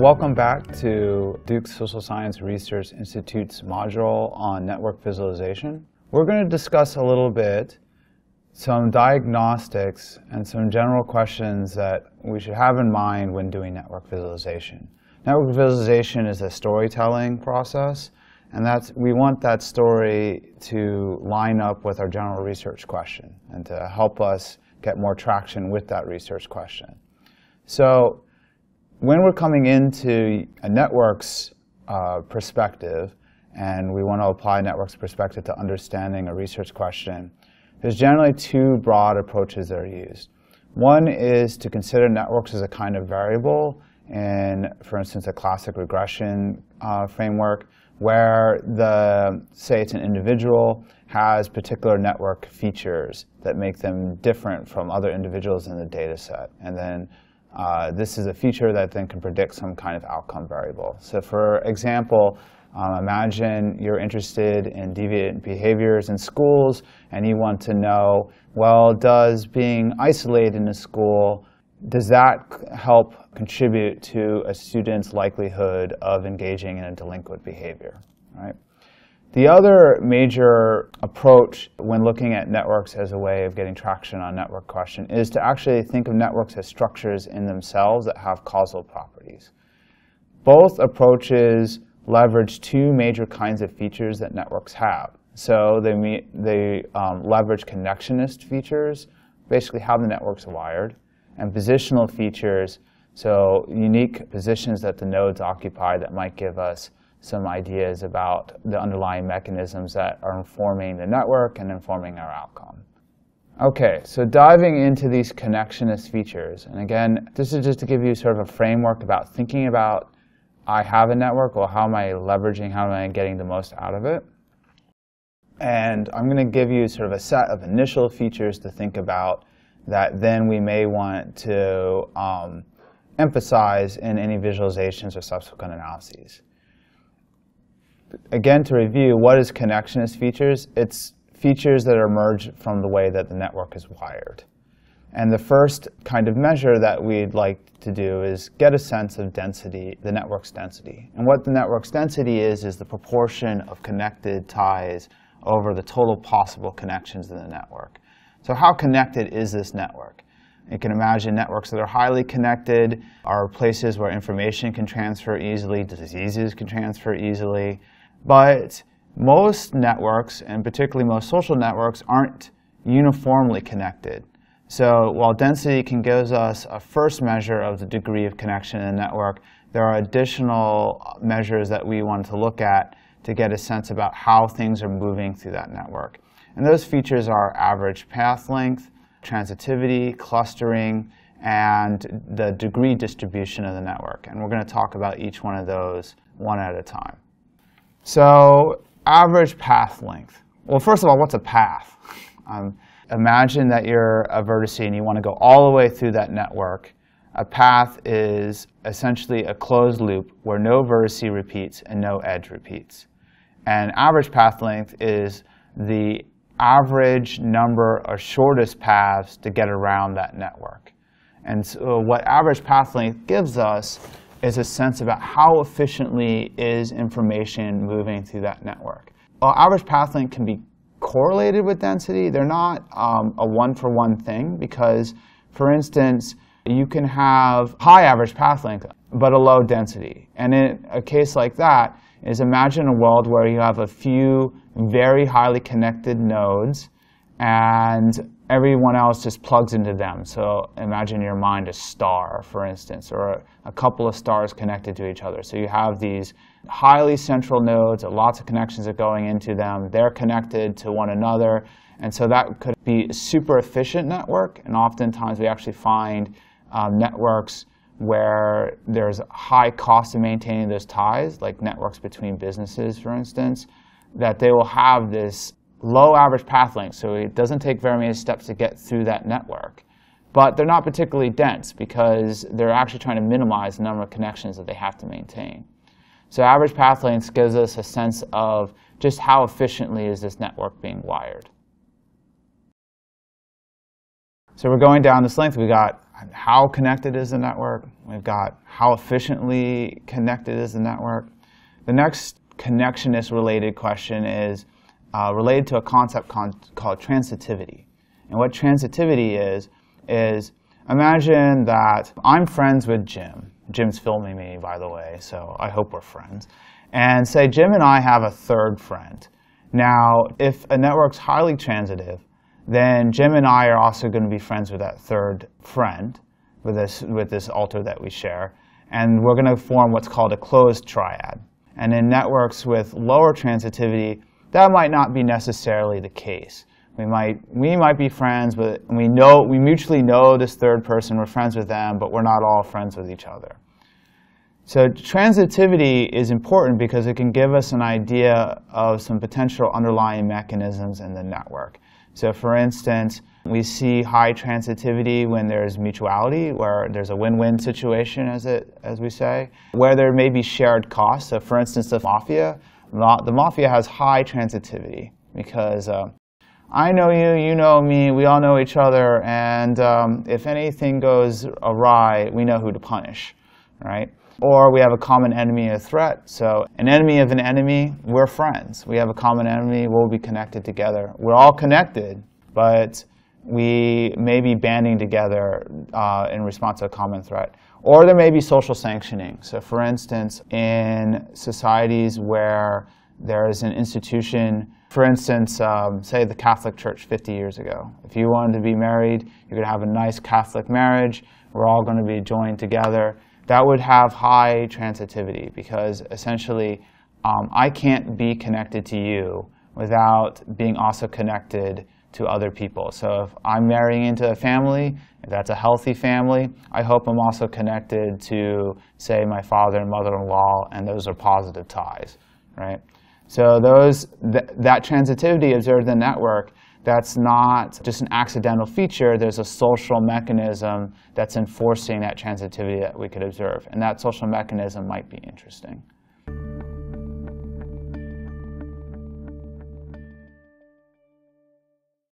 Welcome back to Duke Social Science Research Institute's module on network visualization. We're going to discuss a little bit some diagnostics and some general questions that we should have in mind when doing network visualization. Network visualization is a storytelling process, and that's, we want that story to line up with our general research question and to help us get more traction with that research question. So when we're coming into a network's uh, perspective, and we want to apply network's perspective to understanding a research question, there's generally two broad approaches that are used. One is to consider networks as a kind of variable in, for instance, a classic regression uh, framework, where the, say it's an individual, has particular network features that make them different from other individuals in the data set. And then uh, this is a feature that then can predict some kind of outcome variable. So for example, um, imagine you're interested in deviant behaviors in schools, and you want to know, well, does being isolated in a school, does that help contribute to a student's likelihood of engaging in a delinquent behavior, right? The other major approach when looking at networks as a way of getting traction on network question is to actually think of networks as structures in themselves that have causal properties. Both approaches leverage two major kinds of features that networks have. So they, meet, they um, leverage connectionist features, basically how the network's wired, and positional features, so unique positions that the nodes occupy that might give us some ideas about the underlying mechanisms that are informing the network and informing our outcome. Okay, so diving into these connectionist features, and again, this is just to give you sort of a framework about thinking about I have a network, or how am I leveraging, how am I getting the most out of it? And I'm going to give you sort of a set of initial features to think about that then we may want to um, emphasize in any visualizations or subsequent analyses again, to review, what is connectionist features? It's features that emerge from the way that the network is wired. And the first kind of measure that we'd like to do is get a sense of density, the network's density. And what the network's density is, is the proportion of connected ties over the total possible connections in the network. So how connected is this network? You can imagine networks that are highly connected are places where information can transfer easily, diseases can transfer easily, but most networks, and particularly most social networks, aren't uniformly connected. So while density can give us a first measure of the degree of connection in a network, there are additional measures that we want to look at to get a sense about how things are moving through that network. And those features are average path length, transitivity, clustering, and the degree distribution of the network. And we're going to talk about each one of those one at a time. So average path length. Well, first of all, what's a path? Um, imagine that you're a vertice and you want to go all the way through that network. A path is essentially a closed loop where no vertice repeats and no edge repeats. And average path length is the average number of shortest paths to get around that network. And so what average path length gives us is a sense about how efficiently is information moving through that network. While average path length can be correlated with density, they're not um, a one-for-one -one thing because, for instance, you can have high average path length but a low density. And in a case like that is imagine a world where you have a few very highly connected nodes and everyone else just plugs into them. So imagine your mind a star, for instance, or a, couple of stars connected to each other. So you have these highly central nodes, lots of connections are going into them. They're connected to one another. And so that could be a super efficient network. And oftentimes we actually find um, networks where there's high cost of maintaining those ties, like networks between businesses, for instance, that they will have this low average path length, so it doesn't take very many steps to get through that network. But they're not particularly dense because they're actually trying to minimize the number of connections that they have to maintain. So average path length gives us a sense of just how efficiently is this network being wired. So we're going down this length. We've got how connected is the network? We've got how efficiently connected is the network? The next connectionist related question is uh, related to a concept con called transitivity. And what transitivity is, is imagine that I'm friends with Jim. Jim's filming me, by the way, so I hope we're friends. And say Jim and I have a third friend. Now, if a network's highly transitive, then Jim and I are also going to be friends with that third friend, with this, with this alter that we share. And we're going to form what's called a closed triad. And in networks with lower transitivity, that might not be necessarily the case. We might, we might be friends, but we, know, we mutually know this third person, we're friends with them, but we're not all friends with each other. So transitivity is important because it can give us an idea of some potential underlying mechanisms in the network. So for instance, we see high transitivity when there's mutuality, where there's a win-win situation, as, it, as we say, where there may be shared costs. So for instance, the mafia, the mafia has high transitivity because uh, I know you, you know me, we all know each other, and um, if anything goes awry, we know who to punish, right? Or we have a common enemy a threat. So an enemy of an enemy, we're friends. We have a common enemy, we'll be connected together. We're all connected, but we may be banding together uh, in response to a common threat. Or there may be social sanctioning. So for instance, in societies where there is an institution, for instance, um, say the Catholic Church 50 years ago. If you wanted to be married, you're going to have a nice Catholic marriage. We're all going to be joined together that would have high transitivity because essentially um, I can't be connected to you without being also connected to other people. So if I'm marrying into a family, if that's a healthy family, I hope I'm also connected to, say, my father and mother-in-law, and those are positive ties, right? So those, th that transitivity observed in the network that's not just an accidental feature. There's a social mechanism that's enforcing that transitivity that we could observe. And that social mechanism might be interesting.